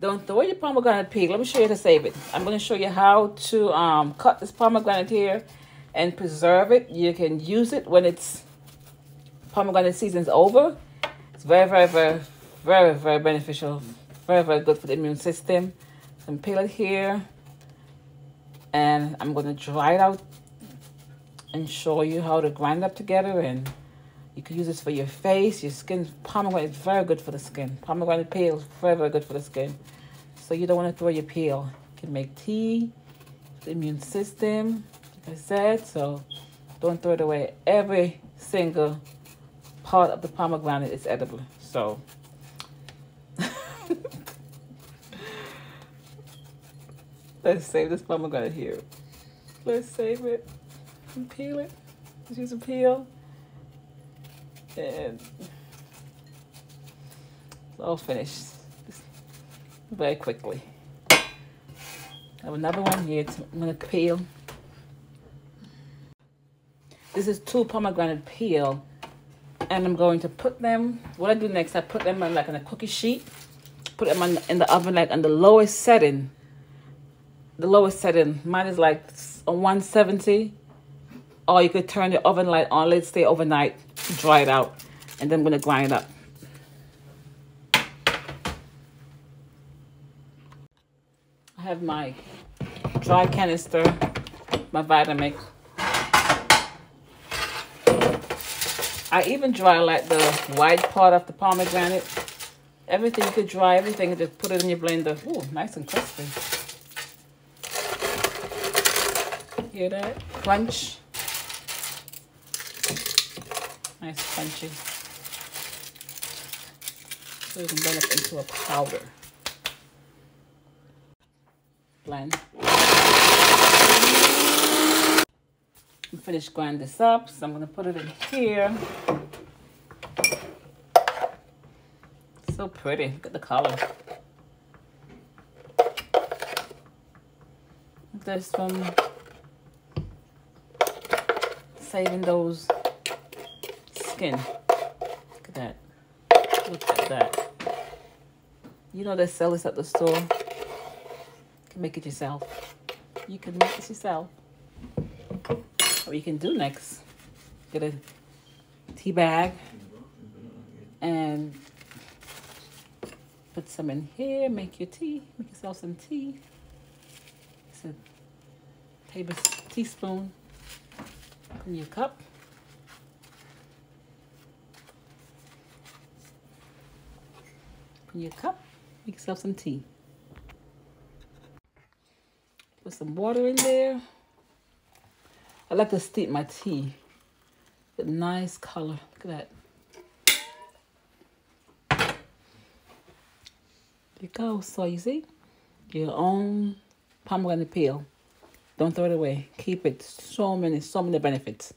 Don't throw your pomegranate peel. Let me show you how to save it. I'm going to show you how to um, cut this pomegranate here and preserve it. You can use it when it's pomegranate season's over. It's very, very, very, very, very beneficial. Very, very good for the immune system. So I'm peel it here. And I'm going to dry it out and show you how to grind up together. And you can use this for your face, your skin. Pomegranate is very good for the skin. Pomegranate peel is very, very good for the skin. So you don't want to throw your peel. You can make tea, the immune system, like I said. So don't throw it away. Every single part of the pomegranate is edible. So let's save this pomegranate here. Let's save it and peel it. Let's use a peel. And it's all finished very quickly. I have another one here. I'm going to peel. This is two pomegranate peel and I'm going to put them, what I do next, I put them on like on a cookie sheet, put them on, in the oven like on the lowest setting, the lowest setting, mine is like on 170, or you could turn the oven light on, let it stay overnight, dry it out, and then I'm going to grind it up. I have my dry canister, my Vitamix, I even dry like the white part of the pomegranate. Everything you could dry, everything, and just put it in your blender. Ooh, nice and crispy. Hear that? Crunch. Nice crunchy. So you can it into a powder. Blend. finished grinding this up, so I'm going to put it in here. So pretty. Look at the color. This one, saving those skin. Look at that. Look at that. You know they sell this at the store. You can make it yourself. You can make this yourself what you can do next. Get a tea bag and put some in here, make your tea, make yourself some tea. It's a table teaspoon in your cup. Your cup, make yourself some tea. Put some water in there. I like to steep my tea. The nice color. Look at that. There you go. So you see, your own pomegranate peel. Don't throw it away. Keep it. So many, so many benefits.